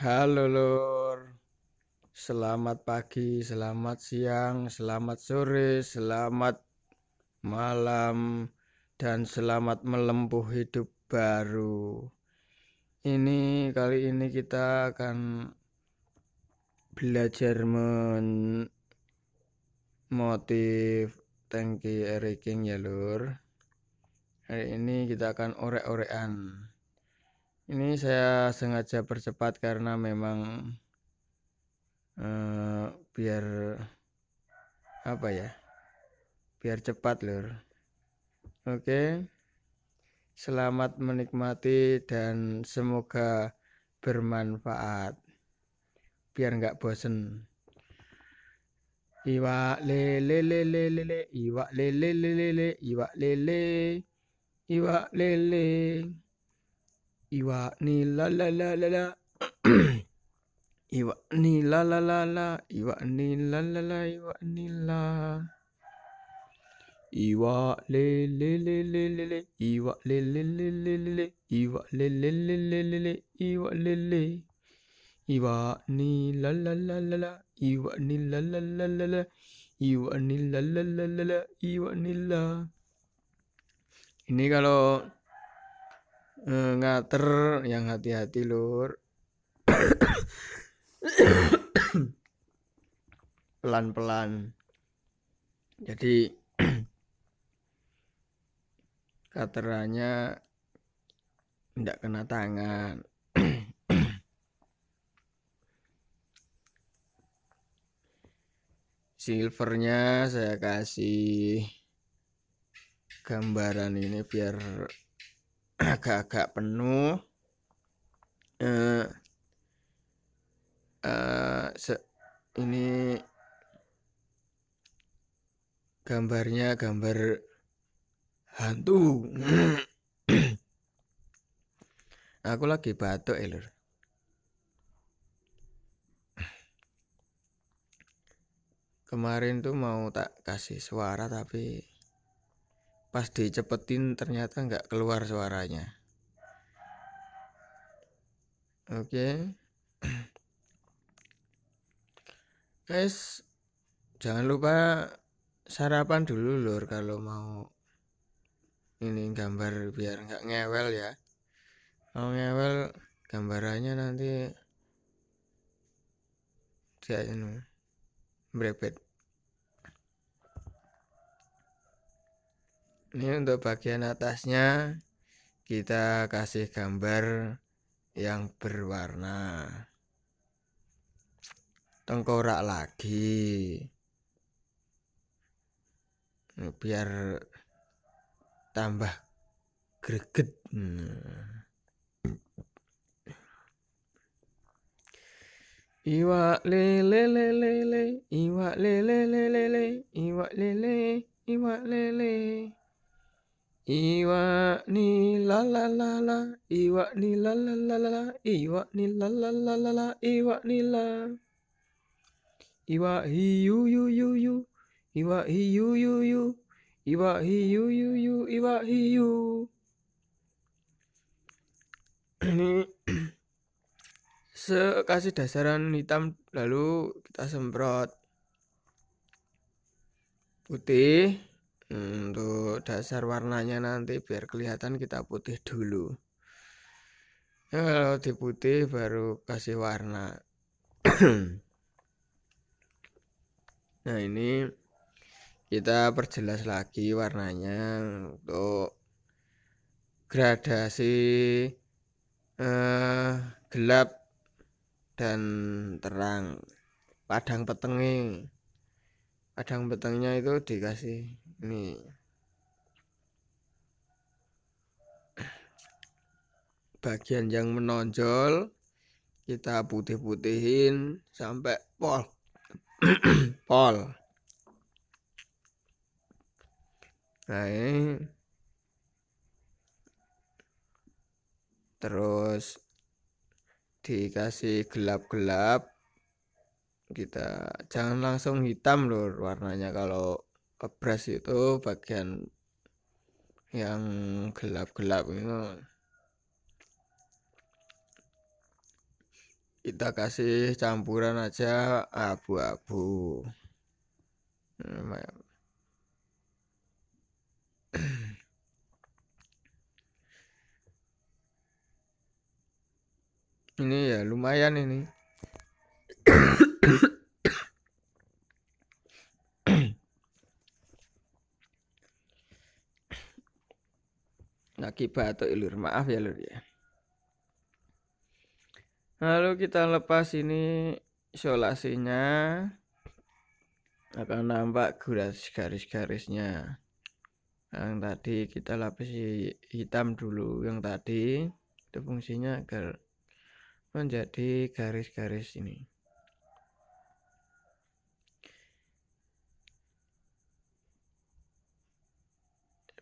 Halo Lur, selamat pagi, selamat siang, selamat sore, selamat malam, dan selamat melempuh hidup baru. Ini kali ini kita akan belajar men motif tangki eriking ya Lur. Hari ini kita akan orek-orekan ini saya sengaja percepat karena memang eh, biar apa ya biar cepat lur. Oke. Selamat menikmati dan semoga bermanfaat. Biar nggak bosen. Iwak lele lele lele iwak lele lele lele iwak lele iwak lele Iwa ni la la la la la. Iwa ni la la la la. Iwa ni la la la. Iwa ni la. Iwa le le le le le le. Iwa le le le le le le. Iwa le le le le le le. Iwa le le. Iwa ni la la la la la. Iwa ni la la la la la. Iwa ni la la la la la. Iwa ni la. Ini kalau uh, ngater yang hati-hati lur. Pelan-pelan. Jadi katerannya tidak kena tangan. Silvernya saya kasih gambaran ini biar agak-agak penuh uh, uh, se ini gambarnya gambar hantu. Aku lagi batuk ya lur. Kemarin tuh mau tak kasih suara tapi pas dicepetin ternyata nggak keluar suaranya. Oke. Okay. guys jangan lupa sarapan dulu lur kalau mau ini gambar biar nggak ngewel ya. Kalau ngewel gambarannya nanti dia ini berebet ini untuk bagian atasnya kita kasih gambar yang berwarna. Tengkorak lagi. Biar tambah greget. Iwak lele lele iwak lele lele iwak lele iwak lele Iwa ni la la la la, iwa ni la la la la iwa ni la la la la la, iwa ni la. Iwa hiu yu yu yu, iwa hiu yu yu, iwa hiu yu yu, iwa hiu. Ini sekasih dasaran hitam lalu kita semprot putih untuk dasar warnanya nanti biar kelihatan kita putih dulu. Ya, kalau diputih baru kasih warna. Nah ini kita perjelas lagi warnanya untuk gradasi eh, gelap dan terang padang petengi padang petengnya itu dikasih nih bagian yang menonjol kita putih-putihin sampai pol. Pol. Nah ini. Terus dikasih gelap-gelap kita jangan langsung hitam loh warnanya. Kalau kebras itu bagian yang gelap-gelap itu. Kita kasih campuran aja abu-abu. Ini ya lumayan ini lagi batuk ilur maaf ya lur ya. Lalu kita lepas ini isolasinya. Akan nampak garis-garis-garisnya yang tadi kita lapisi hitam dulu yang tadi itu fungsinya agar menjadi garis-garis ini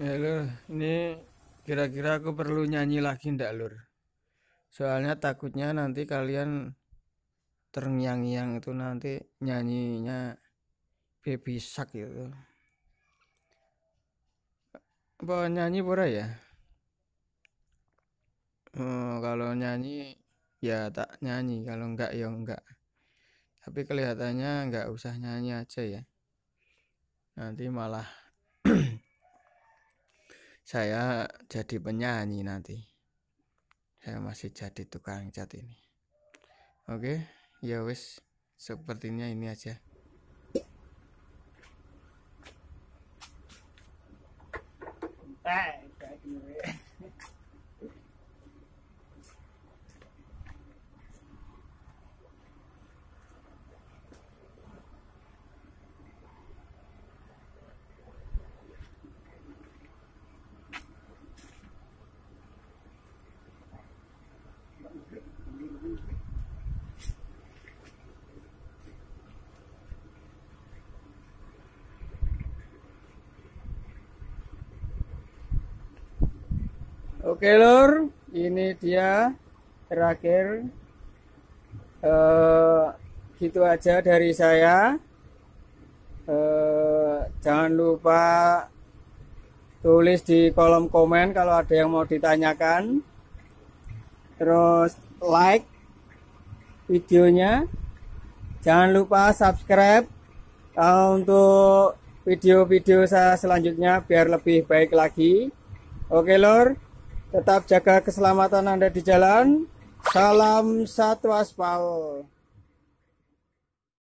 Ya lur, ini kira-kira aku perlu nyanyi lagi ndak lur? Soalnya takutnya nanti kalian terngiang-ngiang itu nanti nyanyinya baby shark gitu. Apa nyanyi pura ya? Oh, kalau nyanyi ya tak nyanyi, kalau enggak ya enggak. Tapi kelihatannya enggak usah nyanyi aja ya. Nanti malah saya jadi penyanyi nanti. Saya masih jadi tukang cat ini. Oke ya wes sepertinya ini aja Oke lor, ini dia terakhir. Uh, gitu aja dari saya. Uh, jangan lupa tulis di kolom komen kalau ada yang mau ditanyakan. Terus like videonya. Jangan lupa subscribe uh, untuk video-video saya selanjutnya biar lebih baik lagi. Oke lor. Tetap jaga keselamatan Anda di jalan. Salam satu aspal.